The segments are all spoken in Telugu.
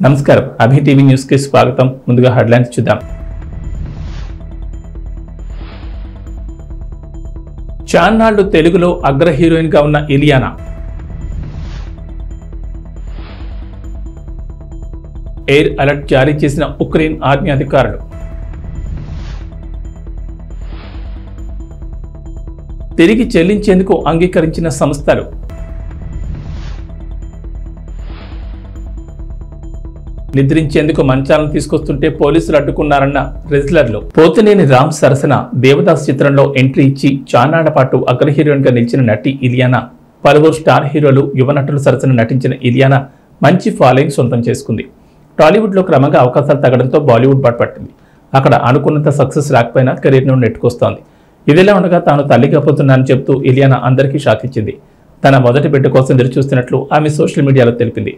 నమస్కారం. అభి టీవీ న్యూస్కి స్వాగతం. ముందుగా హెడ్లైన్స్ చూద్దాం. చాన్నాళ్ళు తెలుగులో అగ్ర హీరోయిన్గా ఉన్న ఇలియానా. ఎయిర్ అలర్ట్ జారీ చేసిన ఉక్రెయిన్ ఆర్మీ అధికారులు. తిరిగి చెల్లించేందుకు అంగీకరించిన సంస్థలు. నిద్రించేందుకు మంచాలను తీసుకొస్తుంటే పోలీసులు అడ్డుకున్నారన్న రెజ్లర్లు. పోతినేని రామ్ సరసన దేవదాస్ చిత్రంలో ఎంట్రీ ఇచ్చి చానాళ్ళ పాటు అగ్ర హీరోయిన్గా నిలిచిన నటి ఇలియానా. పలువురు స్టార్ హీరోలు యువ నటుల సరసన నటించిన ఇలియానా మంచి ఫాలోయింగ్ సొంతం చేసుకుంది. టాలీవుడ్లో క్రమంగా అవకాశాలు తగ్గడంతో బాలీవుడ్ పట్టింది అక్కడ అనుకున్నంత సక్సెస్ రాకపోయినా కెరీర్ను నెట్టుకొస్తోంది. ఇదిలా ఉండగా తాను తల్లిగా పోతున్నానని చెప్తూ ఇలియానా అందరికీ షాక్ ఇచ్చింది తన మొదటి బిడ్డ కోసం ఎదురు చూస్తున్నట్లు ఆమె సోషల్ మీడియాలో తెలిపింది.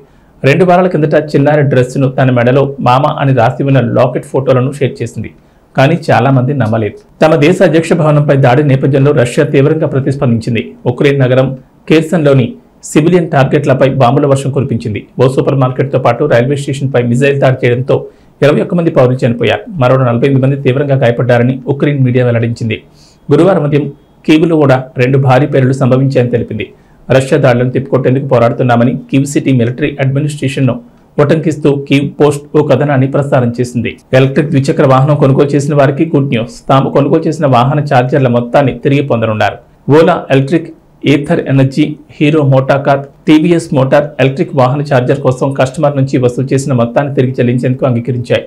రెండు వారాల కిందట చిన్నారి డ్రెస్సును తన మెడలో మామ అని రాసి ఉన్న లాకెట్ ఫోటోలను షేర్ చేసింది. కానీ చాలామంది నమ్మలేదు. తమ దేశ అధ్యక్ష భవనంపై దాడి నేపథ్యంలో రష్యా తీవ్రంగా ప్రతిస్పందించింది. ఉక్రెయిన్ నగరం కేర్సన్లోని సివిలియన్ టార్గెట్లపై బాంబుల వర్షం కురిపించింది. ఓ సూపర్ మార్కెట్తో పాటు రైల్వే స్టేషన్పై మిజైల్ దాడి చేయడంతో ఇరవై ఒక్క మంది పౌరులు చనిపోయారు. మరో నలభై ఎనిమిది మంది తీవ్రంగా గాయపడ్డారని ఉక్రెయిన్ మీడియా వెల్లడించింది. గురువారం ఉదయం కీవులో కూడా రెండు భారీ పేర్లు సంభవించాయని తెలిపింది. రష్యా దాడులను తిప్పికొట్టేందుకు పోరాడుతున్నామని కివ్ సిటీ మిలిటరీ అడ్మినిస్ట్రేషన్ను ఉటంకిస్తూ కీవ్ పోస్ట్ ఓ కథనాన్ని ప్రసారం చేసింది. ఎలక్ట్రిక్ ద్విచక్ర వాహనం కొనుగోలు చేసిన వారికి గుడ్ న్యూస్. తాము కొనుగోలు చేసిన వాహన ఛార్జర్ల మొత్తాన్ని తిరిగి పొందనున్నారు. Ola electric Ather energy Hero MotoCorp TVS motor electric వాహన ఛార్జర్ కోసం కస్టమర్ నుంచి వసూలు చేసిన మొత్తాన్ని తిరిగి చెల్లించేందుకు అంగీకరించాయి.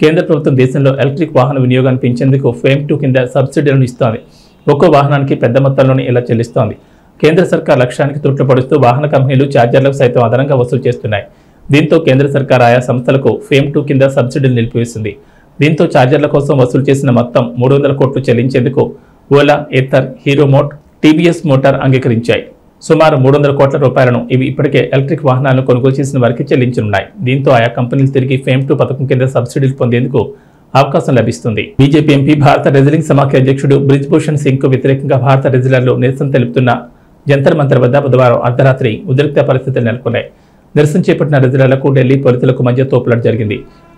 కేంద్ర ప్రభుత్వం దేశంలో ఎలక్ట్రిక్ వాహన వినియోగాన్ని పెంచేందుకు ఫేమ్ టూ కింద సబ్సిడీలను ఇస్తోంది. ఒక్కో వాహనానికి పెద్ద మొత్తంలోనే ఇలా చెల్లిస్తోంది. కేంద్ర సర్కార్ లక్ష్యానికి తుట్లుపడుస్తూ వాహన కంపెనీలు ఛార్జర్లకు సైతం అదనంగా వసూలు చేస్తున్నాయి. దీంతో కేంద్ర సర్కార్ ఆయా సంస్థలకు ఫేమ్ టూ కింద సబ్సిడీలు నిలిపివేసింది. దీంతో ఛార్జర్ల కోసం వసూలు చేసిన మొత్తం మూడు వందల కోట్లు చెల్లించేందుకు ఓలా ఎథర్ హీరో మోట్ టీవీఎస్ మోటార్ అంగీకరించాయి. సుమారు మూడు వందల కోట్ల రూపాయలను ఇవి ఇప్పటికే ఎలక్ట్రిక్ వాహనాలను కొనుగోలు చేసిన వారికి చెల్లించనున్నాయి. దీంతో ఆయా కంపెనీలు తిరిగి ఫేమ్ టూ పథకం కింద సబ్సిడీలు పొందేందుకు అవకాశం లభిస్తుంది. బీజేపీ ఎంపీ భారత రెజిలింగ్ సమాఖ్య అధ్యక్షుడు బ్రిజ్ భూషణ్ వ్యతిరేకంగా భారత రెజిలర్లు నిరసన తెలుపుతున్న జంతర్ మంతర్ వద్ద బుధవారం అర్ధరాత్రి ఉద్రిక్త పరిస్థితులు నెలకొన్నాయి. నిరసన చేపట్టిన రిజర్లకు ఢిల్లీ పోలీసులకు మధ్య తోపులాట జరిగింది.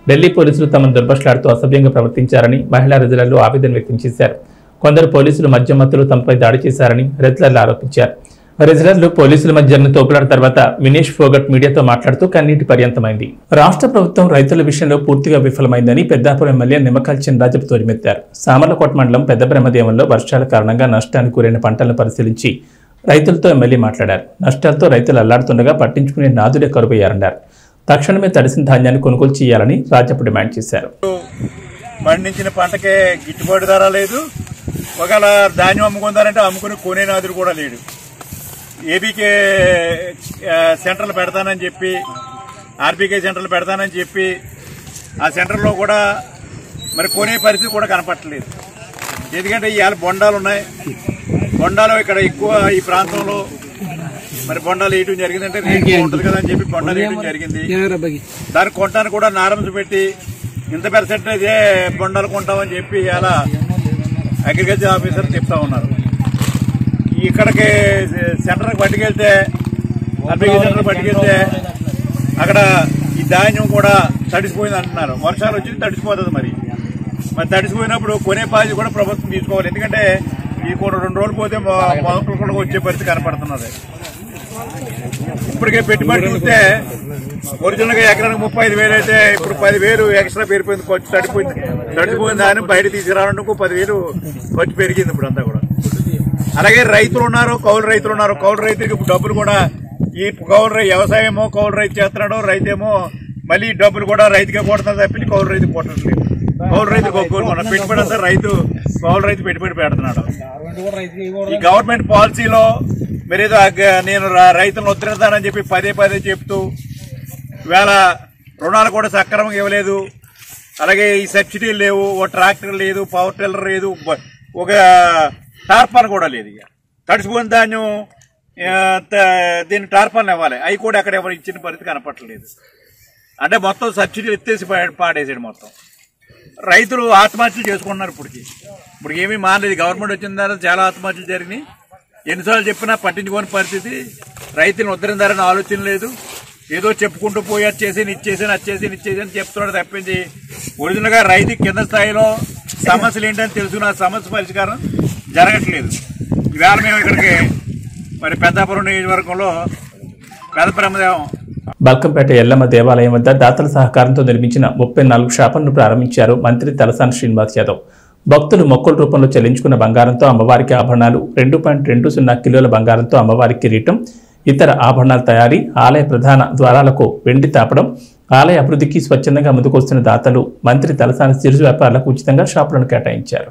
ఢిల్లీ పోలీసులు తమను దుర్భషలాడుతూ అసభ్యంగా ప్రవర్తించారని మహిళా రిజర్లు ఆవేదన వ్యక్తం చేశారు. కొందరు పోలీసులు మధ్యమత్తులు తమపై దాడి చేశారని రెజ్లర్లు ఆరోపించారు. రిజర్లు పోలీసుల మధ్య జరిగిన తోపులాట తర్వాత వినేష్ ఫోగట్ మీడియాతో మాట్లాడుతూ కన్నీటి పర్యంతమైంది. రాష్ట్ర ప్రభుత్వం రైతుల విషయంలో పూర్తిగా విఫలమైందని పెద్దాపురం ఎమ్మెల్యే నిమ్మకాల చినరాజపు తోరిమెత్తారు. సామర్లకోట మండలం పెద్ద బ్రహ్మదేవంలో వర్షాల కారణంగా నష్టానికి కూరైన పంటలను పరిశీలించి రైతులతో ఎమ్మెల్యే మాట్లాడారు. నష్టాలతో రైతులు అల్లాడుతుండగా పట్టించుకునే నాదులే కరుపోయారన్నారు తక్షణమే తడిసిన ధాన్యాన్ని కొనుగోలు చేయాలని రాజపు డిమాండ్ చేశారు. పండించిన పంటకే గిట్టుబాటు ధర లేదు. ఒకవేళ ధాన్యం అమ్ముకుందారంటే అమ్ముకుని కొనే నాదుడు కూడా లేడు. ఏబీకే సెంటర్లు పెడతానని చెప్పి ఆర్బీకే సెంటర్లు పెడతానని చెప్పి ఆ సెంటర్లో కూడా మరి కొనే పరిస్థితి కూడా కనపట్టలేదు ఎందుకంటే ఇవాళ బొండాలు ఉన్నాయి. బొండాలు ఇక్కడ ఎక్కువ ఈ ప్రాంతంలో మరి బొండాలు వేయటం జరిగిందంటే రేట్ ఉంటుంది కదా అని చెప్పి బొండాలు వేయటం జరిగింది. దాన్ని కొనడానికి కూడా నారమ్స్ పెట్టి ఇంత పర్సెంటేజే బొండాలు కొంటామని చెప్పి ఇలా అగ్రికల్చర్ ఆఫీసర్ చెప్తా ఉన్నారు. ఇక్కడికి సెంటర్కి పట్టుకెళ్తే అగ్రికల్చర్ సెంటర్ పట్టుకెళ్తే అక్కడ ఈ ధాన్యం కూడా తడిసిపోయింది అంటున్నారు. వర్షాలు వచ్చి తడిసిపోతుంది మరి. మరి తడిసిపోయినప్పుడు కొనే బాధ్యత కూడా ప్రభుత్వం తీసుకోవాలి. ఎందుకంటే కూడా రెండు రోజులు పోతే మొ- మొదలు కూడా వచ్చే పరిస్థితి కనపడుతున్నది. ఇప్పటికే పెట్టుబడి చూస్తే ఒరిజినల్గా ఎకరానికి ముప్పై ఐదు వేలు అయితే ఇప్పుడు పదివేలు ఎక్స్ట్రా పెరిగిపోయింది ఖర్చు తడిపోయింది. తడిపోయింది దాన్ని బయట తీసుకురావడానికి పదివేలు ఖర్చు పెరిగింది ఇప్పుడు అంతా కూడా. అలాగే రైతులు ఉన్నారు కౌలు రైతులు ఉన్నారు. కౌలు రైతులకు ఇప్పుడు డబ్బులు కూడా ఈ కౌలు రై వ్యవసాయమో కౌలు రైతు చేస్తున్నాడు రైతేమో మళ్ళీ డబ్బులు కూడా రైతుకే కొడుతుంది తప్పించి కౌలు రైతు కొట్టట్లేదు కౌలు ఒక్కరు కొన పెట్టుబడి అంతా రైతు కౌలు రైతు పెట్టుబడి పెడుతున్నాడు. ఈ గవర్నమెంట్ పాలసీలో మీరేదో నేను రైతులను ఉద్ధరిస్తానని చెప్పి పదే పదే చెప్తూ ఇవాళ రుణాలు కూడా సక్రమంగా ఇవ్వలేదు. అలాగే ఈ సబ్సిడీలు లేవు ఓ ట్రాక్టర్ లేదు పవర్ టిల్లర్ లేదు ఒక టార్పన్ కూడా లేదు ఇక. తడిసిపోయిన ధాన్యం దీన్ని టార్పన్ ఇవ్వాలి. అవి కూడా అక్కడ ఎవరు ఇచ్చిన పరిస్థితి కనపట్టలేదు అంటే మొత్తం సబ్సిడీలు ఎత్తేసి పాడేసాడు మొత్తం. రైతులు ఆత్మహత్యలు చేసుకుంటున్నారు ఇప్పటికి. ఇప్పుడు ఏమీ మానలేదు. గవర్నమెంట్ వచ్చిన తర్వాత చాలా ఆత్మహత్యలు జరిగినాయి. ఎన్నిసార్లు చెప్పినా పట్టించుకోని పరిస్థితి. రైతులను ఉద్ధరిందారని ఆలోచన లేదు. ఏదో చెప్పుకుంటూ పోయి వచ్చేసి ఇచ్చేసి వచ్చేసి ఇచ్చేసి అని చెప్తున్నాడు తప్పింది ఒరిజినల్గా రైతు కింద స్థాయిలో సమస్యలు ఏంటని తెలుసుకున్న ఆ సమస్య పరిష్కారం జరగట్లేదు. ఈవేళ మేము ఇక్కడికి మరి పెద్దాపురం నియోజకవర్గంలో పెద్ద బ్రహ్మదేవం బల్కంపేట ఎల్లమ్మ దేవాలయం వద్ద దాతల సహకారంతో నిర్మించిన ముప్పై నాలుగు షాపులను ప్రారంభించారు మంత్రి తలసాని శ్రీనివాస్ యాదవ్. భక్తులు మొక్కల రూపంలో చెల్లించుకున్న బంగారంతో అమ్మవారికి ఆభరణాలు రెండు పాయింట్ రెండు సున్నా కిలోల బంగారంతో అమ్మవారి కిరీటం ఇతర ఆభరణాల తయారీ ఆలయ ప్రధాన ద్వారాలకు వెండి తాపడం ఆలయ అభివృద్ధికి స్వచ్ఛందంగా ముందుకొస్తున్న దాతలు మంత్రి తలసాని సిరుజు వ్యాపారులకు ఉచితంగా షాపులను కేటాయించారు.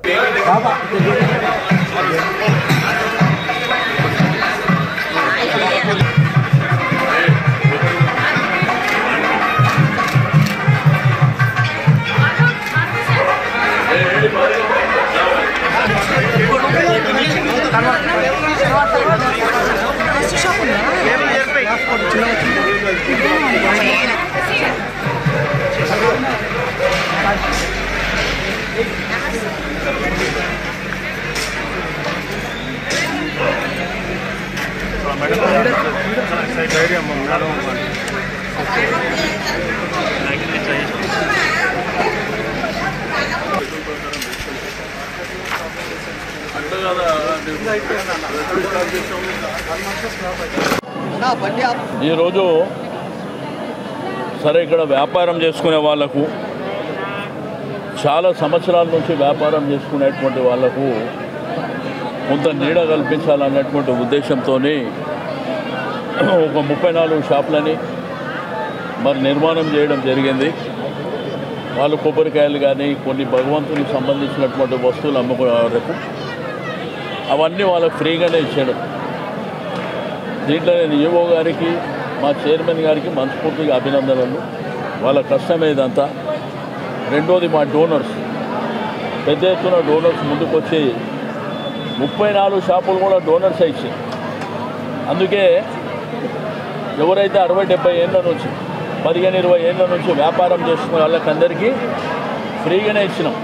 ఈరోజు సరే ఇక్కడ వ్యాపారం చేసుకునే వాళ్ళకు చాలా సంవత్సరాల నుంచి వ్యాపారం చేసుకునేటువంటి వాళ్ళకు కొంత నీడ కల్పించాలన్నటువంటి ఉద్దేశంతో ఒక ముప్పై నాలుగు షాపులని మరి నిర్మాణం చేయడం జరిగింది. వాళ్ళు కొబ్బరికాయలు కానీ కొన్ని భగవంతునికి సంబంధించినటువంటి వస్తువులు అమ్ముకునే వరకు అవన్నీ వాళ్ళకు ఫ్రీగానే ఇచ్చాడు. దీంట్లో నేను ఈఓ గారికి మా చైర్మన్ గారికి మనస్ఫూర్తిగా అభినందనలు. వాళ్ళ కష్టం ఇదంతా రెండోది మా డోనర్స్. పెద్ద ఎత్తున డోనర్స్ ముందుకొచ్చి ముప్పై నాలుగు షాపులు కూడా డోనర్స్ ఇచ్చాయి అందుకే ఎవరైతే అరవై డెబ్బై ఏళ్ళ నుంచి పదిహేను ఇరవై ఏళ్ళ నుంచి వ్యాపారం చేస్తున్న వాళ్ళకందరికీ ఫ్రీగానే ఇచ్చినాం.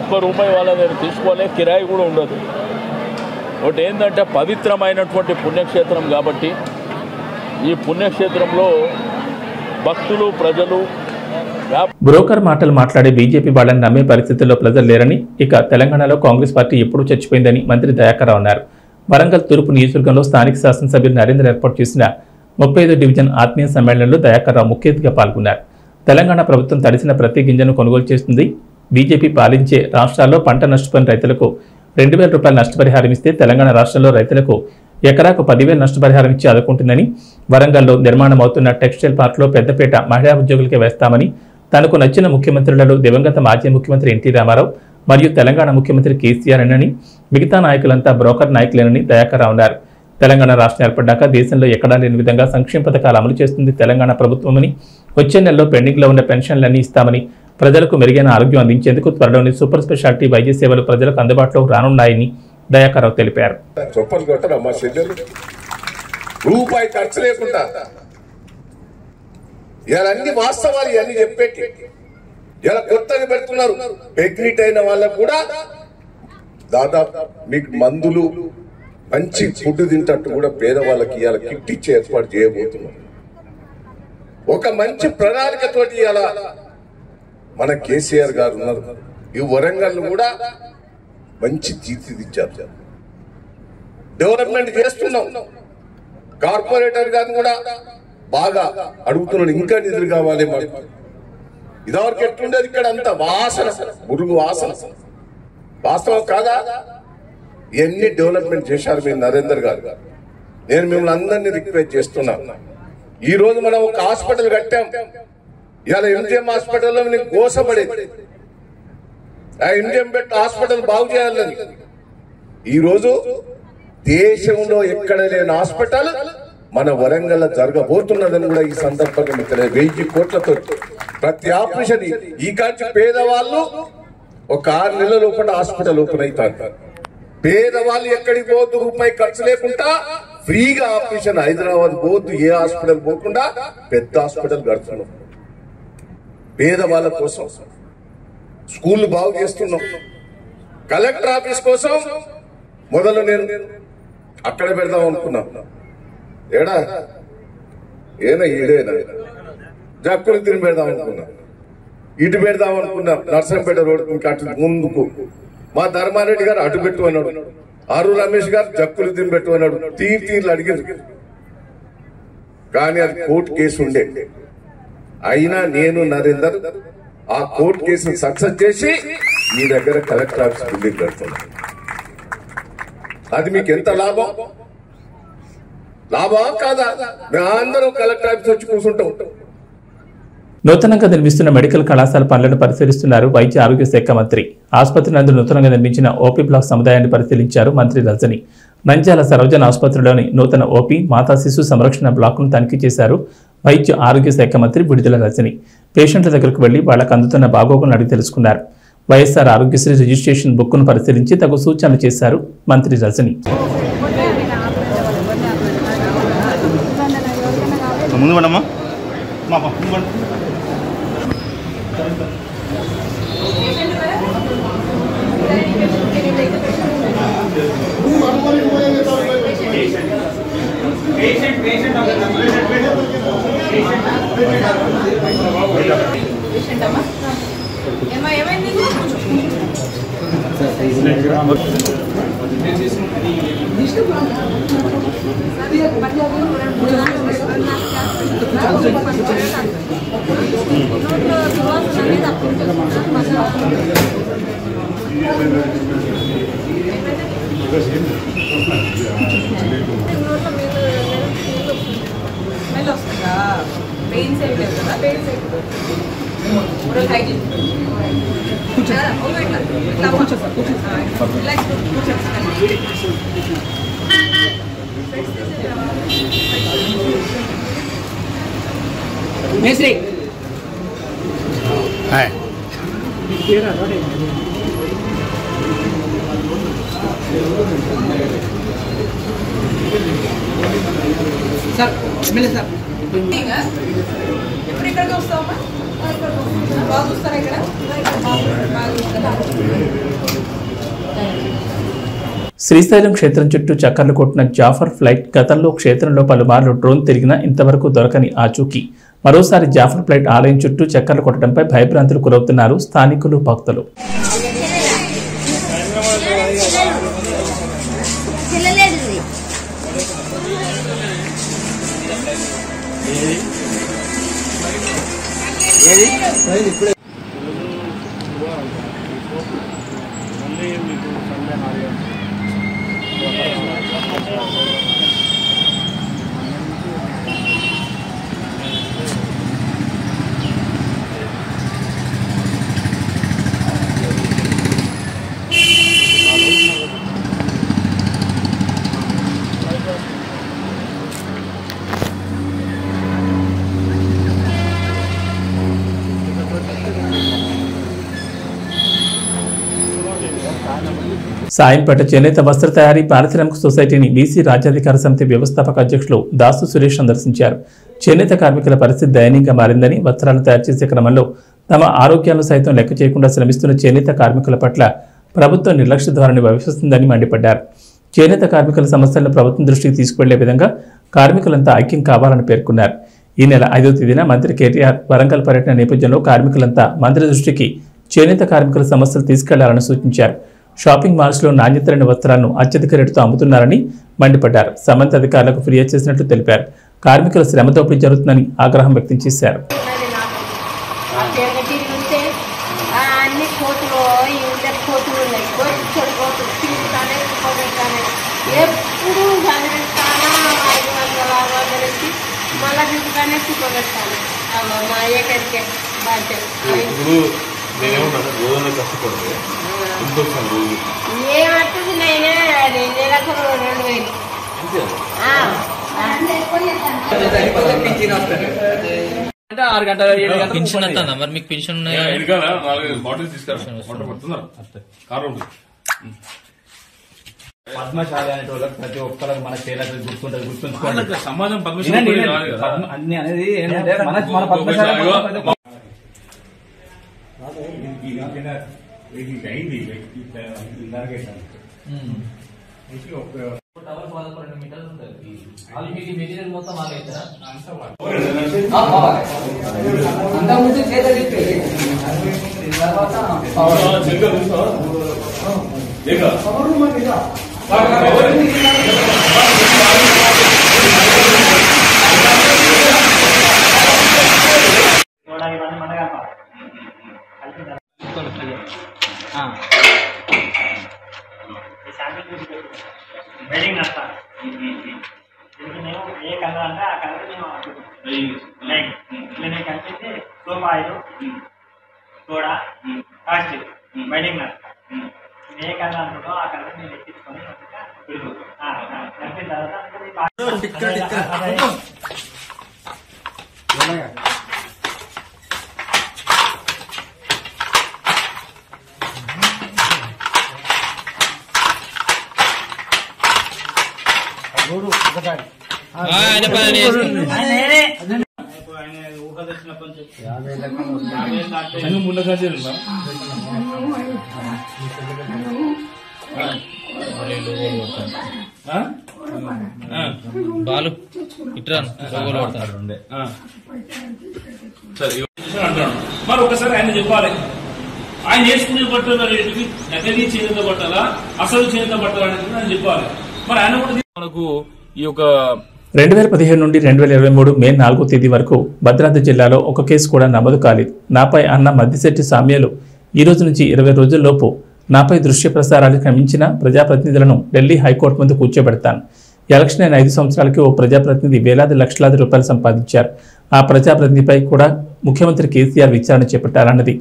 ఒక్క రూపాయి వాళ్ళ దగ్గర తీసుకోలే కిరాయి కూడా ఉండదు. ఒకటి ఏంటంటే పవిత్రమైనటువంటి పుణ్యక్షేత్రం కాబట్టి ఈ పుణ్యక్షేత్రంలో భక్తులు ప్రజలు బ్రోకర్ మాటలు మాట్లాడే బీజేపీ వాళ్ళని నమ్మే పరిస్థితుల్లో ప్రజలు లేరని ఇక తెలంగాణలో కాంగ్రెస్ పార్టీ ఎప్పుడూ చచ్చిపోయిందని మంత్రి దయాకర్ అన్నారు. వరంగల్ తూర్పు నియోజకవర్గంలో స్థానిక శాసనసభ్యులు నరేంద్ర ఏర్పాటు చేసిన ముప్పై డివిజన్ ఆత్మీయ సమ్మేళనంలో దయాకర్ రావు ముఖ్య అతిథిగా పాల్గొన్నారు. తెలంగాణ ప్రభుత్వం తడిసిన ప్రతి గింజను కొనుగోలు చేస్తుంది. బీజేపీ పాలించే రాష్ట్రాల్లో పంట నష్టపోయిన రైతులకు రెండు వేల రూపాయల నష్టపరిహారం ఇస్తే తెలంగాణ రాష్ట్రంలో రైతులకు ఎకరాకు పదివేలు నష్టపరిహారం ఇచ్చి ఆదుకుంటుందని వరంగల్లో నిర్మాణం అవుతున్న టెక్స్టైల్ పార్క్లో పెద్దపేట మహిళా ఉద్యోగులకే వేస్తామని తనకు నచ్చిన ముఖ్యమంత్రులలో దివంగత మాజీ ముఖ్యమంత్రి ఎన్టీ రామారావు మరియు తెలంగాణ ముఖ్యమంత్రి కేసీఆర్ అని మిగతా నాయకులంతా బ్రోకర్ నాయకులేనని దయాకర్ రావు అన్నారు. తెలంగాణ రాష్ట్రం ఏర్పడ్డాక దేశంలో ఎక్కడా లేని విధంగా సంక్షేమ పథకాలు అమలు చేస్తుంది తెలంగాణ ప్రభుత్వమని వచ్చే నెలలో పెండింగ్లో ఉన్న పెన్షన్లన్నీ ఇస్తామని ప్రజలకు మెరుగైన ఆరోగ్యం అందించేందుకు త్వరలోనే సూపర్ స్పెషాలిటీ వైద్య సేవలు ప్రజలకు అందుబాటులో రానున్నాయని దయాకరరావు తెలిపారు. చొప్పలు మా రూపాయి ఖర్చు లేకుండా. ఇలా అన్ని వాస్తవాలు ఇవన్నీ చెప్పేటి. ఇలా కొత్తగా పెడుతున్నారు. ప్రెగ్నెంట్ అయిన వాళ్ళకు కూడా దాదాపు మీకు మందులు మంచి ఫుడ్ తింటట్టు కూడా పేదవాళ్ళకి ఇవాళ కిట్ ఇచ్చే ఏర్పాటు చేయబోతున్నారు ఒక మంచి ప్రణాళికతోటి ఇలా మన కేసీఆర్ గారు ఉన్నారు. ఈ వరంగల్ కూడా మంచి తీర్చిదిచ్చారు డెవలప్మెంట్ చేస్తున్నాం. కార్పొరేటర్ గారు కూడా బాగా అడుగుతున్నాడు ఇంకా నిధులు కావాలి మాకు. ఇదివరకు ఎట్లుండేది ఇక్కడ అంత? వాసన. మురుగు వాసన. వాస్తవం కాదా? ఎన్ని డెవలప్మెంట్ చేశారు మీరు నరేందర్ గారు? నేను మిమ్మల్ని అందరినీ రిక్వెస్ట్ చేస్తున్నా. ఈ రోజు మనం ఒక హాస్పిటల్ కట్టాం. ఇవాళ ఎంజిఎం హాస్పిటల్లో నేను గోసపడేది. ఆ ఎంజిఎం బెడ్ హాస్పిటల్ బాగు చేయాలని. ఈ రోజు దేశంలో ఎక్కడ లేని హాస్పిటల్ మన వరంగల్ జరగబోతున్నదని కూడా ఈ సందర్భంగా మీకు వెయ్యి కోట్లతో ప్రతి ఆపరేషన్ ఈ కాంచి పేదవాళ్ళు ఒక ఆరు నెలల లోపల హాస్పిటల్ ఓపెన్ అవుతారు పేదవాళ్ళు ఎక్కడికి పోతు రూపాయి ఖర్చు లేకుండా ఫ్రీగా ఆపరేషన్ హైదరాబాద్ పోతు ఏ హాస్పిటల్ పోకుండా పెద్ద హాస్పిటల్ కడుతున్నాం. పేదవాళ్ళ కోసం. స్కూల్ బాగు చేస్తున్నాం. కలెక్టర్ ఆఫీస్ కోసం మొదలు నేను అక్కడ పెడదాం అనుకున్నా. ఏడా? ఏనా ఈడేనా? జక్కులు తిని పెడదాం అనుకున్నా. ఇటు పెడదాం అనుకున్నా. నర్సంపేట రోడ్ ఇంకా అటు ముందుకు. మా ధర్మారెడ్డి గారు అటు పెట్టు అన్నాడు ఆరు రమేష్ గారు జక్కులు తిని పెట్టు అన్నాడు తీరు తీర్లు అడిగారు. కానీ అది కోర్టు కేసు ఉండే. అయినా నేను నరేందర్ ఆ కోర్టు కేసును సక్సెస్ చేసి మీ దగ్గర కలెక్టర్ ఆఫీస్ బిల్డింగ్ కడుతున్నాను అది మీకు ఎంత లాభం? లాభం కాదా? మేమందరం కలెక్టర్ ఆఫీస్ వచ్చి కూర్చుంటాం. నూతనంగా నిర్మిస్తున్న మెడికల్ కళాశాల పనులను పరిశీలిస్తున్నారు వైద్య ఆరోగ్య శాఖ మంత్రి. ఆసుపత్రి నందు నూతనంగా నిర్మించిన ఓపీ బ్లాక్ సముదాయాన్ని పరిశీలించారు మంత్రి రజని. నంద్యాల సరోజన ఆసుపత్రిలోని నూతన ఓపీ మాతా శిశు సంరక్షణ బ్లాక్ను తనిఖీ చేశారు. వైద్య ఆరోగ్య శాఖ మంత్రి విడుదల రజని. పేషెంట్ల దగ్గరకు వెళ్ళి వాళ్ళకు అందుతున్న బాగోగులను అడిగి తెలుసుకున్నారు. వైఎస్ఆర్ ఆరోగ్యశ్రీ రిజిస్ట్రేషన్ బుక్ను పరిశీలించి తగు సూచనలు చేశారు మంత్రి రజని. ముందు పడమ్మా మా ముందు పడ ఏమా ఏమైంది? స్మెల్ వస్తుందా పెయిన్స్ ఏం లేదు కదా పెయిన్స్ ఏం లేదు ఇప్పుడు హైజీన్ కూర్చోరా ఇట్లా ఇట్లా కూర్చో సార్ కూర్చో రిలాక్స్ ఇక్కడికి బాగా చూస్తారా ఇక్కడ? శ్రీశైలం క్షేత్రం చుట్టూ చక్కర్లు కొట్టిన జాఫర్ ఫ్లైట్ గతంలో క్షేత్రంలో పలుమార్లు డ్రోన్ తిరిగినా ఇంతవరకు దొరకని ఆచూకీ మరోసారి జాఫర్ ఫ్లైట్ ఆలయం చుట్టూ చక్కర్లు కొట్టడంపై భయభ్రాంతులు గురవుతున్నారు స్థానికులు భక్తులు. Ready? Ready, play. సాయంపేట చేనేత వస్త్ర తయారీ పారిశ్రామిక సొసైటీని బీసీ రాజ్యాధికార సమితి వ్యవస్థాపక అధ్యక్షులు దాసు సురేష్ సందర్శించారు. చేనేత కార్మికుల పరిస్థితి దయనీయంగా మారిందని వస్త్రాలు తయారు చేసే క్రమంలో తమ ఆరోగ్యాలను సైతం లెక్క చేయకుండా శ్రమిస్తున్న చేనేత కార్మికుల పట్ల ప్రభుత్వం నిర్లక్ష్య ధోరణి వ్యవహరిస్తుందని మండిపడ్డారు. చేనేత కార్మికుల సమస్యలను ప్రభుత్వం దృష్టికి తీసుకువెళ్ళే విధంగా కార్మికులంతా ఐక్యం కావాలని పేర్కొన్నారు. ఈ నెల ఐదో తేదీన మంత్రి కేటీఆర్ వరంగల్ పర్యటన నేపథ్యంలో కార్మికులంతా మంత్రి దృష్టికి చేనేత కార్మికుల సమస్యలు తీసుకెళ్ళాలని సూచించారు. షాపింగ్ మాల్స్లో నాణ్యత లేని వస్త్రాలను అత్యధిక రేటుతో అమ్ముతున్నారని మండిపడ్డారు. సంబంధిత అధికారులకు ఫిర్యాదు చేసినట్లు తెలిపారు. కార్మికుల శ్రమ దోపిడీ జరుగుతుందని ఆగ్రహం వ్యక్తం చేశారు. ఎప్పుడు మా ఏకరికే బాధ్యత ఇప్పుడు నేనేమన్నా రోజున కష్టపడితే ఎంత వస్తాను రోజు ఏమంటుంది నేనే అది నెలకు రెండు వేలు. ఆ, ఆ. అంటే ఆరు గంటల ఏడు గంటల పెన్షన్ వస్తుందా మరి మీకు పెన్షన్ ఉన్నాయా? తీసుకురా పద్మశాలి అనే వాళ్ళకి ప్రతి ఒక్కరికి మన చేయాలి గుర్తుంటది గుర్తుంచుకోండి. సమాజం అన్ని అనేది ఏంటంటే మన మన పద్మశాలి ప్రతి ఒక్క- టవర్ పదకొండు మీటర్లు ఉంటుంది. మెటీరియల్ మొత్తం వాళ్ళైతారా అంతకుముందు చేత చెప్పి తర్వాత వెడ్డింగ్ నష్ట ఇది మేము ఏ కలర్ అంటే ఆ కలర్ మేము లైక్ ఇట్లా నేను కనిపించి సోప్ ఆయిల్ సోడా కాస్టిక్ వెడ్డింగ్ నష్ట ఏ కలర్ అంటుందో ఆ కలర్ నేను ఎక్కించుకొని ఆ, ఆ, కలిపిన తర్వాత అంటే మీకు ఆ- ఆయన పని ఆయన చేసుకుంటాడు. ఆయన నేనే. ఇప్పుడు ఆయన ఊహ తెచ్చినప్పటి నుంచి యాభై బాలు ఇట్రా లోగోలు పడతాడు అంటాడు మరి ఒకసారి ఆయన చెప్పాలి. ఆయన చేసుకునే బట్టలు మరి నకలీ చేతితో పట్టాలా? అసలు చేతితో పట్టాలా అనేది ఆయన చెప్పాలి. మరి ఆయన కూడా మనకు ఈ యొక్క రెండు వేల పదిహేను నుండి రెండు వేల ఇరవై మూడు మే నాలుగో తేదీ వరకు భద్రాద్రి జిల్లాలో ఒక కేసు కూడా నమోదు కాలేదు. నాపై అన్న మద్దిశెట్టి సామ్యాలు ఈ రోజు నుంచి ఇరవై రోజుల్లోపు నాపై దృశ్య ప్రసారాలు క్రమించిన ప్రజాప్రతినిధులను ఢిల్లీ హైకోర్టు ముందు కూర్చోబెడతాను. ఎలక్షన్ అయిన ఐదు సంవత్సరాలకి ఓ ప్రజాప్రతినిధి వేలాది లక్షలాది రూపాయలు సంపాదించారు. ఆ ప్రజాప్రతినిధిపై కూడా ముఖ్యమంత్రి కేసీఆర్ విచారణ చేపట్టాలన్నది.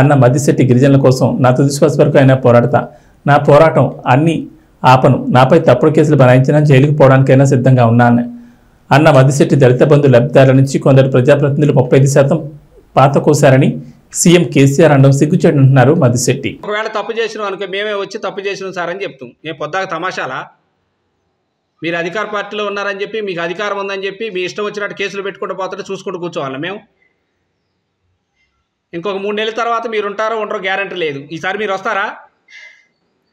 అన్న మద్దిశెట్టి గిరిజనుల కోసం నా తుది శ్వాస వరకు అయినా పోరాడతా. నా పోరాటం అన్ని ఆపను. నాపై తప్పుడు కేసులు బనాయించినా జైలుకు పోవడానికైనా సిద్ధంగా ఉన్నాను. అన్న మద్దిశెట్టి దళిత బంధు లబ్ధిదారుల నుంచి కొందరు ప్రజాప్రతినిధులు ముప్పై ఐదు శాతం పాత కోశారని సీఎం కేసీఆర్ అనడం సిగ్గుచేటు అంటున్నారు మద్దిశెట్టి. ఒకవేళ తప్పు చేసినాం అనుకో మేమే వచ్చి తప్పు చేసినాం సార్ అని చెప్తాం. మేము పొద్దాక తమాషాలా. మీరు అధికార పార్టీలో ఉన్నారని చెప్పి మీకు అధికారం ఉందని చెప్పి మీ ఇష్టం వచ్చినట్టు కేసులు పెట్టుకుంటూ పోతుంటే చూసుకుంటూ కూర్చోవాలి మేము? ఇంకొక మూడు నెలల తర్వాత మీరు ఉంటారో ఉండరో గ్యారంటీ లేదు. ఈసారి మీరు వస్తారా?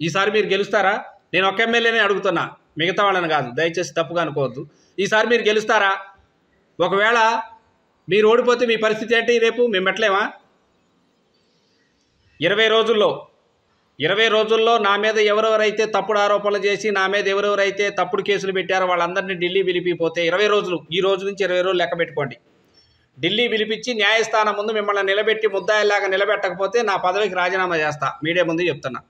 ఈసారి మీరు గెలుస్తారా? నేను ఒక్క ఎమ్మెల్యేనే అడుగుతున్నా. మిగతా వాళ్ళని కాదు. దయచేసి తప్పుగా అనుకోవద్దు. ఈసారి మీరు గెలుస్తారా? ఒకవేళ మీరు ఓడిపోతే మీ పరిస్థితి ఏంటి రేపు? మేము పెట్టలేమా? ఇరవై రోజుల్లో ఇరవై రోజుల్లో నా మీద ఎవరెవరైతే తప్పుడు ఆరోపణలు చేసి నా మీద ఎవరెవరైతే తప్పుడు కేసులు పెట్టారో వాళ్ళందరినీ ఢిల్లీ పిలిపిపోతే ఇరవై రోజులు ఈ రోజు నుంచి ఇరవై రోజులు లెక్క పెట్టుకోండి. ఢిల్లీ పిలిపించి న్యాయస్థానం ముందు మిమ్మల్ని నిలబెట్టి ముద్దాయిలాగా నిలబెట్టకపోతే నా పదవికి రాజీనామా చేస్తా. మీడియా ముందు చెప్తున్నా.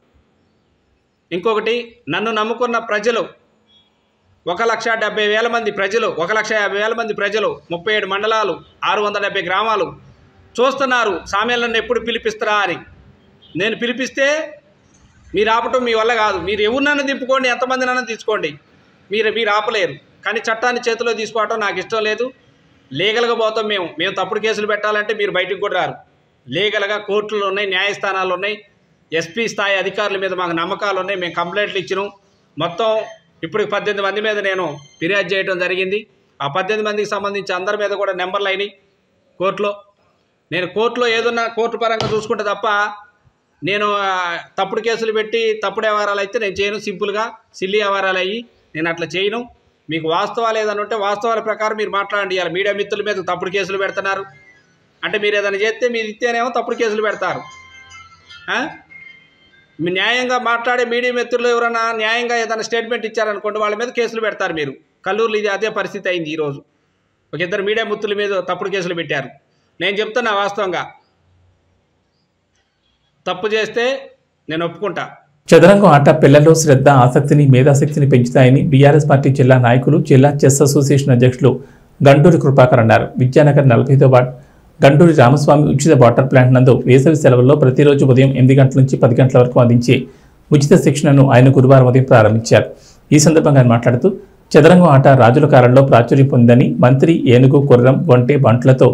ఇంకొకటి నన్ను నమ్ముకున్న ప్రజలు ఒక లక్ష డెబ్బై వేల మంది ప్రజలు ఒక లక్ష యాభై వేల మంది ప్రజలు ముప్పై ఏడు మండలాలు ఆరు వందల డెబ్బై గ్రామాలు చూస్తున్నారు సామ్యాలను ఎప్పుడు పిలిపిస్తారా అని. నేను పిలిపిస్తే మీరు ఆపటం మీ వల్ల కాదు. మీరు ఎవరినైనా దింపుకోండి ఎంతమందినైనా తీసుకోండి? మీరు మీరు ఆపలేరు. కానీ చట్టాన్ని చేతిలో తీసుకోవటం నాకు ఇష్టం లేదు. లీగల్గా పోతాం మేము. మేము తప్పుడు కేసులు పెట్టాలంటే మీరు బయటకు కూడా రారు. లీగల్గా కోర్టులు ఉన్నాయి న్యాయస్థానాలు ఉన్నాయి. ఎస్పీ స్థాయి అధికారుల మీద మాకు నమ్మకాలు ఉన్నాయి. మేము కంప్లైంట్లు ఇచ్చినాం. మొత్తం ఇప్పుడు పద్దెనిమిది మంది మీద నేను ఫిర్యాదు చేయడం జరిగింది. ఆ పద్దెనిమిది మందికి సంబంధించి అందరి మీద కూడా నెంబర్లు అయినాయి కోర్టులో. నేను కోర్టులో ఏదన్నా కోర్టు పరంగా చూసుకుంటే తప్ప నేను తప్పుడు కేసులు పెట్టి తప్పుడు వ్యవహారాలు అయితే నేను చేయను. సింపుల్గా సిల్లీ వ్యవహారాలు అయ్యి నేను అట్లా చేయను. మీకు వాస్తవాలు ఏదైనా ఉంటే వాస్తవాల ప్రకారం మీరు మాట్లాడండి. ఇవాళ మీడియా మిత్రుల మీద తప్పుడు కేసులు పెడుతున్నారు. అంటే మీరు ఏదైనా చేస్తే మీరు ఇస్తేనేమో తప్పుడు కేసులు పెడతారు. న్యాయంగా మాట్లాడే మీడియా మిత్రులు ఎవరైనా న్యాయంగా ఏదైనా స్టేట్మెంట్ ఇచ్చారనుకోండి వాళ్ళ మీద కేసులు పెడతారు మీరు. కల్లూరులో ఇది అదే పరిస్థితి అయింది ఈరోజు ఒక ఇద్దరు మీడియా మిత్రుల మీద తప్పుడు కేసులు పెట్టారు. నేను చెప్తున్నా వాస్తవంగా. తప్పు చేస్తే నేను ఒప్పుకుంటా. చదరంగం ఆట పిల్లల్లో శ్రద్ధ ఆసక్తిని మేధాశక్తిని పెంచుతాయని బీఆర్ఎస్ పార్టీ జిల్లా నాయకులు జిల్లా చెస్ అసోసియేషన్ అధ్యక్షులు గండూరి కృపాకర్ అన్నారు. విద్యానగర్ నలభైతో పాటు గంటూరు రామస్వామి ఉచిత వాటర్ ప్లాంట్ నందు వేసవి సెలవుల్లో ప్రతిరోజు ఉదయం ఎనిమిది గంటల నుంచి పది గంటల వరకు అందించే ఉచిత శిక్షణను ఆయన గురువారం ఉదయం ప్రారంభించారు. ఈ సందర్భంగా ఆయన మాట్లాడుతూ చదరంగం ఆట రాజుల కాలంలో ప్రాచుర్యం పొందని మంత్రి ఏనుగు గుర్రం వంటి బంట్లతో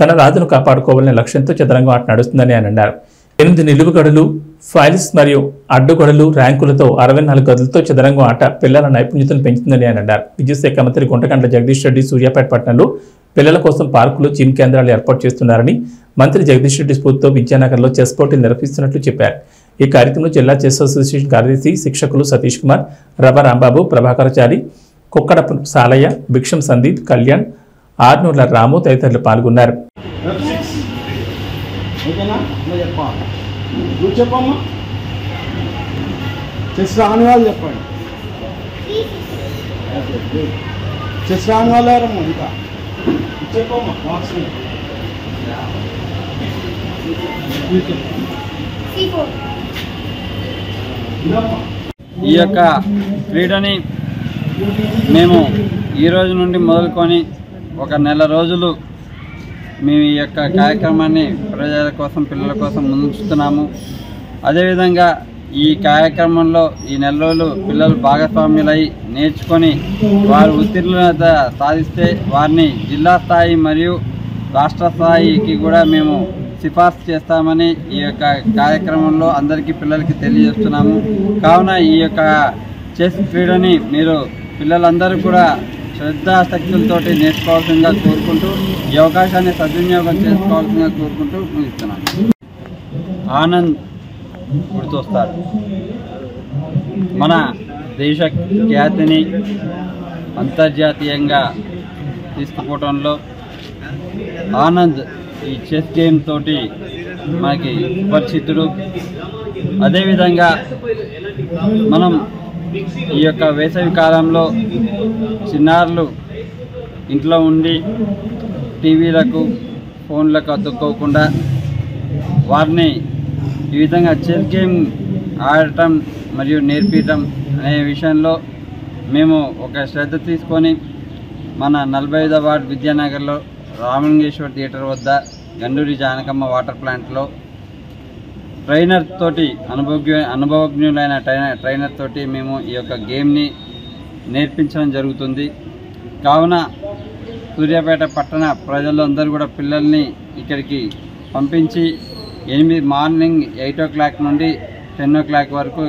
తన రాజును కాపాడుకోవాలనే లక్ష్యంతో చదరంగం ఆట నడుస్తుందని ఆయన అన్నారు. ఎనిమిది నిలువుగడులు ఫైల్స్ మరియు అడ్డుగడులు ర్యాంకులతో అరవై నాలుగు గదులతో చదరంగం ఆట పిల్లల నైపుణ్యతను పెంచుతుందని ఆయన అన్నారు. విద్యుత్ శాఖ మంత్రి గుంటకండ్ల జగదీష్ రెడ్డి సూర్యాపేట పట్టణంలో పిల్లల కోసం పార్కులు జిమ్ కేంద్రాలు ఏర్పాటు చేస్తున్నారని మంత్రి జగదీష్ రెడ్డి స్ఫూర్తితో విద్యానగర్లో చెస్ పోటీలు నిర్వహిస్తున్నట్లు చెప్పారు. ఈ కార్యక్రమంలో జిల్లా చెస్ అసోసియేషన్ కార్యదర్శి శిక్షకులు సతీష్ కుమార్ రవ రాంబాబు ప్రభాకరచారి కుక్కడ సాలయ్య భిక్షం సందీప్ కళ్యాణ్ ఆర్నూర్ల రాము తదితరులు పాల్గొన్నారు. చెస్ రాని వాళ్ళు చెప్పండి. చెస్ రాని వాళ్ళు ఇంకా? చెప్పమ్మా బాక్స్ ఈ యొక్క క్రీడని మేము ఈ రోజు నుండి మొదలుకొని ఒక నెల రోజులు మేము ఈ యొక్క కార్యక్రమాన్ని ప్రజల కోసం పిల్లల కోసం ముందుంచుతున్నాము. అదేవిధంగా ఈ కార్యక్రమంలో ఈ నెల రోజులు పిల్లలు భాగస్వామ్యులై నేర్చుకొని వారు ఉత్తీర్ణత సాధిస్తే వారిని జిల్లా స్థాయి మరియు రాష్ట్ర స్థాయికి కూడా మేము సిఫార్సు చేస్తామని ఈ యొక్క కార్యక్రమంలో అందరికీ పిల్లలకి తెలియజేస్తున్నాము. కావున ఈ యొక్క చెస్ క్రీడని మీరు పిల్లలందరూ కూడా శ్రద్ధాశక్తులతో నేర్చుకోవాల్సిందిగా కోరుకుంటూ ఈ అవకాశాన్ని సద్వినియోగం చేసుకోవాల్సిందిగా కోరుకుంటూ ముగిస్తున్నాను. ఆనంద్ గుర్తొస్తారు. మన దేశ ఖ్యాతిని అంతర్జాతీయంగా తీసుకుపోవడంలో ఆనంద్ ఈ చెస్ గేమ్ తోటి మనకి పరిచితుడు. అదేవిధంగా మనం ఈ యొక్క వేసవి కాలంలో చిన్నారులు ఇంట్లో ఉండి టీవీలకు ఫోన్లకు అతుక్కోకుండా వారిని ఈ విధంగా చెస్ గేమ్ ఆడటం మరియు నేర్పించడం అనే విషయంలో మేము ఒక శ్రద్ధ తీసుకొని మన నలభై ఐదో వార్డ్ విద్యానగర్లో రామలింగేశ్వర్ థియేటర్ వద్ద గండూరి జానకమ్మ వాటర్ ప్లాంట్లో ట్రైనర్ తోటి అనుభవజ్ఞ అనుభవజ్ఞులైన ట్రైనర్ ట్రైనర్ తోటి మేము ఈ యొక్క గేమ్ని నేర్పించడం జరుగుతుంది. కావున సూర్యాపేట పట్టణ ప్రజలందరూ కూడా పిల్లల్ని ఇక్కడికి పంపించి ఎనిమిది మార్నింగ్ ఎయిట్ ఓ క్లాక్ నుండి టెన్ ఓ క్లాక్ వరకు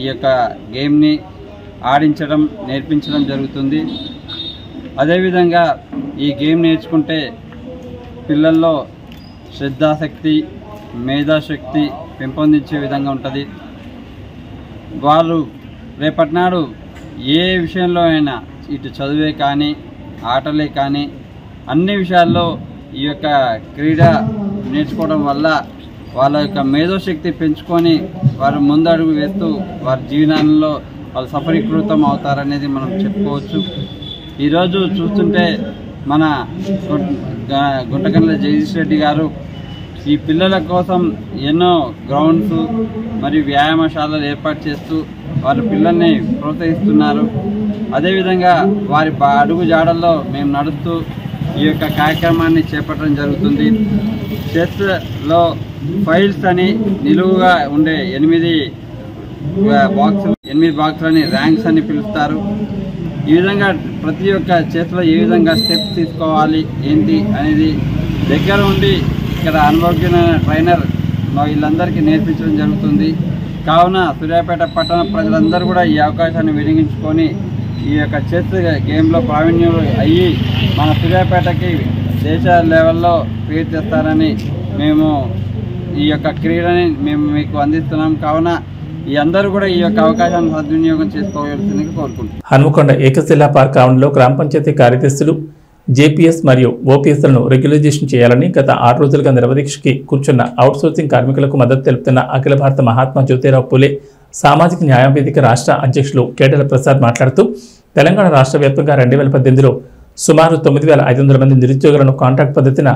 ఈ యొక్క గేమ్ని ఆడించడం నేర్పించడం జరుగుతుంది. అదేవిధంగా ఈ గేమ్ నేర్చుకుంటే పిల్లల్లో శ్రద్ధాశక్తి మేధాశక్తి పెంపొందించే విధంగా ఉంటుంది. వారు రేపటి నాడు ఏ విషయంలో అయినా ఇటు చదువే కానీ ఆటలే కానీ అన్ని విషయాల్లో ఈ యొక్క క్రీడ నేర్చుకోవడం వల్ల వాళ్ళ యొక్క మేధోశక్తి పెంచుకొని వారు ముందడుగు వేస్తూ వారి జీవనాల్లో వాళ్ళు సఫలీకృతం అవుతారనేది మనం చెప్పుకోవచ్చు. ఈరోజు చూస్తుంటే మన గు- జగదీష్ రెడ్డి గారు ఈ పిల్లల కోసం ఎన్నో గ్రౌండ్స్ మరియు వ్యాయామశాలలు ఏర్పాటు చేస్తూ వారి పిల్లల్ని ప్రోత్సహిస్తున్నారు. అదేవిధంగా వారి అడుగు జాడల్లో మేము నడుస్తూ ఈ యొక్క కార్యక్రమాన్ని చేపట్టడం జరుగుతుంది. చెస్లో ఫైల్స్ అని నిలువుగా ఉండే ఎనిమిది బాక్సులు ఎనిమిది బాక్సులని ర్యాంక్స్ అని పిలుస్తారు. ఈ విధంగా ప్రతి ఒక్క చేతిలో ఏ విధంగా స్టెప్స్ తీసుకోవాలి ఏంటి అనేది దగ్గర ఉండి ఇక్కడ అనుభవజ్ఞమైన ట్రైనర్ వీళ్ళందరికీ నేర్పించడం జరుగుతుంది. కావున సూర్యాపేట పట్టణ ప్రజలందరూ కూడా ఈ అవకాశాన్ని వినియోగించుకొని ఈ యొక్క చెస్ గేమ్లో ప్రావీణ్యం అయ్యి మన సూర్యాపేటకి దేశ లెవెల్లో పేరు తెస్తారని మేము ఈ యొక్క క్రీడని మేము మీకు అందిస్తున్నాం. కావున ఈ అందరూ కూడా ఈ యొక్క అవకాశాన్ని సద్వినియోగం చేసుకోవాల్సిందిగా కోరుకుంటున్నాం. హనుమకొండ ఏకశిలా పార్క్ ఆవరణలో గ్రామ పంచాయతీ కార్యదర్శులు జేపీఎస్ మరియు ఓపీఎస్లను రెగ్యులైజేషన్ చేయాలని గత ఆరు రోజులుగా నిర్వదీక్షకి కూర్చున్న అవుట్సోర్సింగ్ కార్మికులకు మద్దతు తెలుపుతున్న అఖిల భారత మహాత్మా జ్యోతిరావు పూలే సామాజిక న్యాయ వేదిక రాష్ట్ర అధ్యక్షులు కేటల ప్రసాద్ మాట్లాడుతూ తెలంగాణ రాష్ట్ర వ్యాప్తంగా రెండు వేల పద్దెనిమిదిలో సుమారు తొమ్మిది వేల ఐదు వందల మంది నిరుద్యోగులను కాంట్రాక్ట్ పద్ధతిన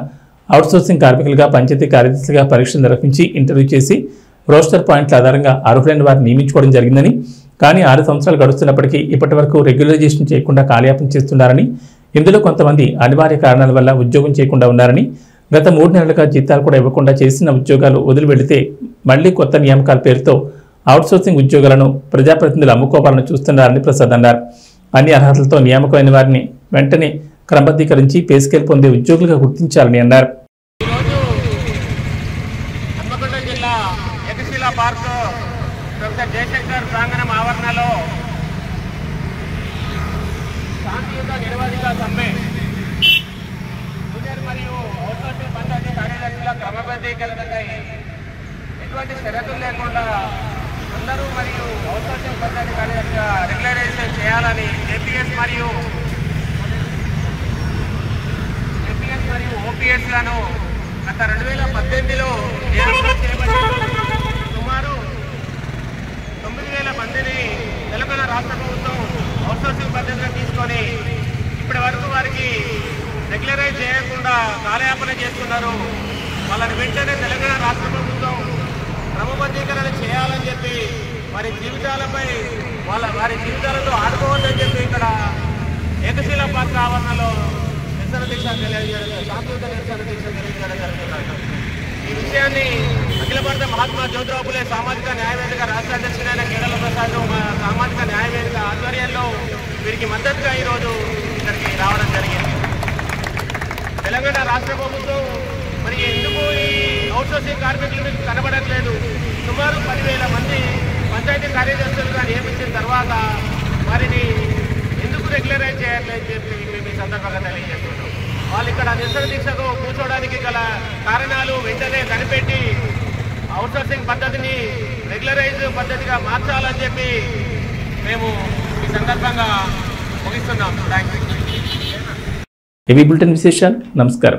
అవుట్సోర్సింగ్ కార్మికులుగా పంచాయతీ కార్యదర్శిగా పరీక్షలు నిర్వహించి ఇంటర్వ్యూ చేసి రోస్టర్ పాయింట్ల ఆధారంగా అర్హులైన వారిని నియమించుకోవడం జరిగిందని కానీ ఆరు సంవత్సరాలు గడుస్తున్నప్పటికీ ఇప్పటి వరకు రెగ్యులరైజేషన్ చేయకుండా కాలయాపన చేస్తున్నారని ఇందులో కొంతమంది అనివార్య కారణాల వల్ల ఉద్యోగం చేయకుండా ఉన్నారని గత మూడు నెలలుగా జీతాలు కూడా ఇవ్వకుండా చేసిన ఉద్యోగాలు వదిలి వెళితే మళ్ళీ కొత్త నియామకాల పేరుతో అవుట్సోర్సింగ్ ఉద్యోగాలను ప్రజాప్రతినిధులు అమ్ముకోవాలని చూస్తున్నారని ప్రసాద్ అన్నారు. అన్ని అర్హతలతో నియామకమైన వారిని వెంటనే క్రమబద్ధీకరించి పేస్కేల్ పొందే ఉద్యోగులుగా గుర్తించాలని అన్నారు. క్రమబద్ధీకరణకై ఎటువంటి షరతులు లేకుండా అందరూ మరియు అవుట్సోర్సింగ్ పద్ధతి రెగ్యులరైజేషన్ చేయాలని ఏపీఎస్ మరియు ఏపీఎస్ మరియు ఓపీఎస్లను గత రెండు వేల పద్దెనిమిదిలో సుమారు తొమ్మిది వేల మందిని తెలంగాణ రాష్ట్ర ప్రభుత్వం అవుట్సోర్సింగ్ పద్ధతిలో తీసుకొని ఇప్పటి వరకు వారికి రెగ్యులరైజ్ చేయకుండా కాలయాపన చేస్తున్నారు. వాళ్ళని వెంటనే తెలంగాణ రాష్ట్ర ప్రభుత్వం క్రమబద్ధీకరణ చేయాలని చెప్పి వారి జీవితాలపై వాళ్ళ వారి జీవితాలతో ఆడుకోవద్దని చెప్పి ఇక్కడ ఏకశీల పాత్ర ఆవరణలో నిరసన దీక్ష తెలియజేయడం శాంతియుత నిరసన దీక్ష తెలియజేయడం జరుగుతున్నారు ఈ విషయాన్ని అఖిల భారత మహాత్మా జ్యోతిరావు పులే సామాజిక న్యాయవేదిక రాష్ట్ర అధ్యక్షుడైన కేరళ ప్రసాద్ సామాజిక న్యాయవేదిక ఆధ్వర్యంలో వీరికి మద్దతుగా ఈరోజు ఇక్కడికి రావడం జరిగింది. తెలంగాణ రాష్ట్ర ప్రభుత్వం మరి ఈ అవుట్సోర్సింగ్ కార్మికులు మీకు కనబడట్లేదు. సుమారు పదివేల మంది పంచాయతీ కార్యదర్శులుగా నియమించిన తర్వాత వారిని ఎందుకు రెగ్యులరైజ్ చేయట్లేదు చెప్పి మేము ఈ సందర్భంగా తెలియజేస్తున్నాం. వాళ్ళు ఇక్కడ నిరసన దీక్షకు కూర్చోవడానికి గల కారణాలు వెంటనే కనిపెట్టి అవుట్సోర్సింగ్ పద్ధతిని రెగ్యులరైజ్ పద్ధతిగా మార్చాలని చెప్పి మేము ఈ సందర్భంగా ముగిస్తున్నాం. థ్యాంక్ యూ ఇవి బులెటిన్ విశేషాలు? నమస్కారం.